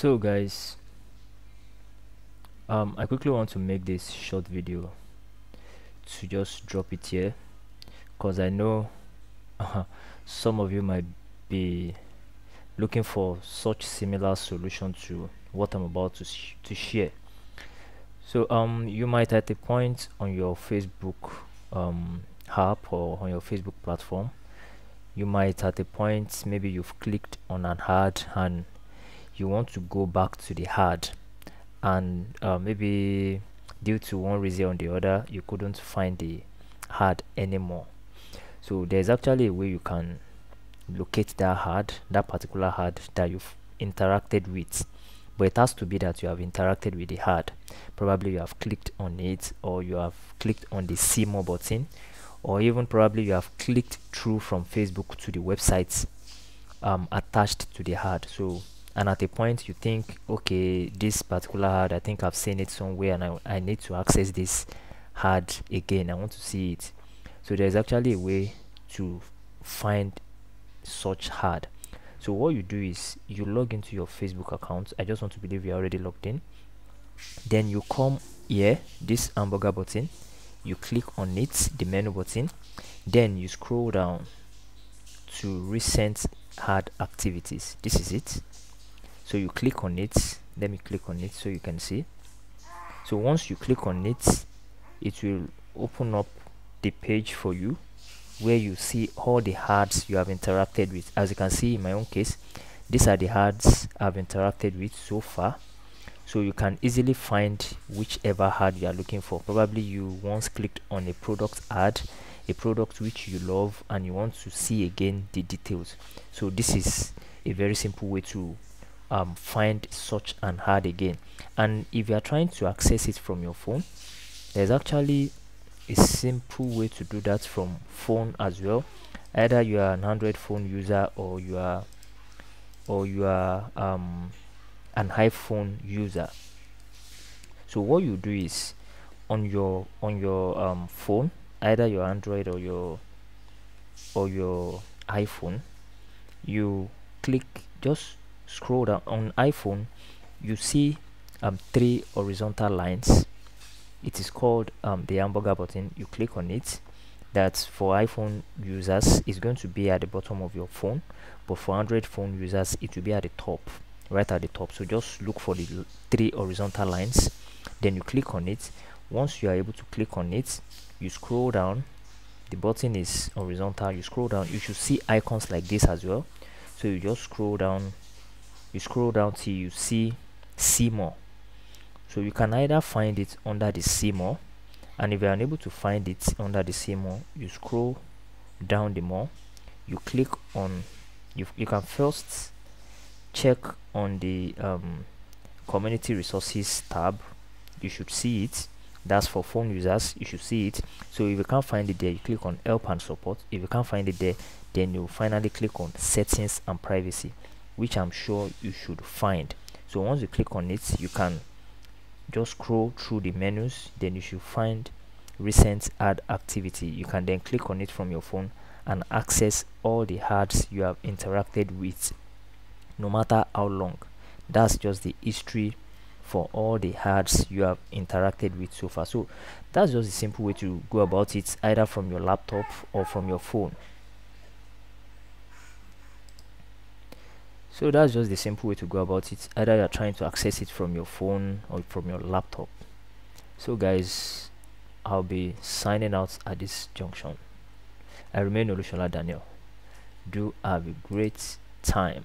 so guys um i quickly want to make this short video to just drop it here because i know uh, some of you might be looking for such similar solution to what i'm about to sh to share. So um you might at a point on your facebook um app or on your facebook platform. You might at a point maybe you've clicked on an ad and you want to go back to the ad and uh, maybe due to one reason or the other you couldn't find the ad anymore. So there's actually a way you can locate that ad that particular ad that you've interacted with. But it has to be that you have interacted with the ad probably you have clicked on it or you have clicked on the see more button or even probably you have clicked through from facebook to the websites um, attached to the ad so and at a point you think okay this particular hard i think i've seen it somewhere and i, I need to access this hard again. I want to see it. So there's actually a way to find such hard so what you do is you log into your facebook account. I just want to believe you're already logged in. Then you come here this hamburger button. You click on it the menu button. Then you scroll down to recent hard activities. This is it so you click on it. Let me click on it so you can see. So once you click on it it will open up the page for you where you see all the ads you have interacted with. As you can see in my own case these are the ads I've interacted with so far. So you can easily find whichever ad you are looking for. Probably you once clicked on a product ad a product which you love and you want to see again the details. So this is a very simple way to um, find search and hard again. And if you are trying to access it from your phone there's actually a simple way to do that from phone as well. Either you are an android phone user or you are or you are um, an iphone user. So what you do is on your on your um, phone either your android or your or your iphone you click just scroll down on iphone you see um, three horizontal lines. It is called um, the hamburger button. You click on it. That for iphone users is going to be at the bottom of your phone. But for android phone users it will be at the top right at the top. So just look for the three horizontal lines. Then you click on it. Once you are able to click on it you scroll down. The button is horizontal. You scroll down. You should see icons like this as well. So you just scroll down you scroll down till you see see more so you can either find it under the see more and if you're unable to find it under the see more you scroll down the more. You click on you, you can first check on the um, community resources tab. You should see it. That's for phone users. You should see it. So if you can't find it there you click on help and support. If you can't find it there then you finally click on settings and privacy which i'm sure you should find. So once you click on it you can just scroll through the menus then you should find recent ad activity. You can then click on it from your phone and access all the ads you have interacted with no matter how long. That's just the history for all the ads you have interacted with so far. So that's just a simple way to go about it either from your laptop or from your phone so that's just the simple way to go about it. Either you're trying to access it from your phone or from your laptop. So guys i'll be signing out at this junction. I remain Olusola daniel. Do have a great time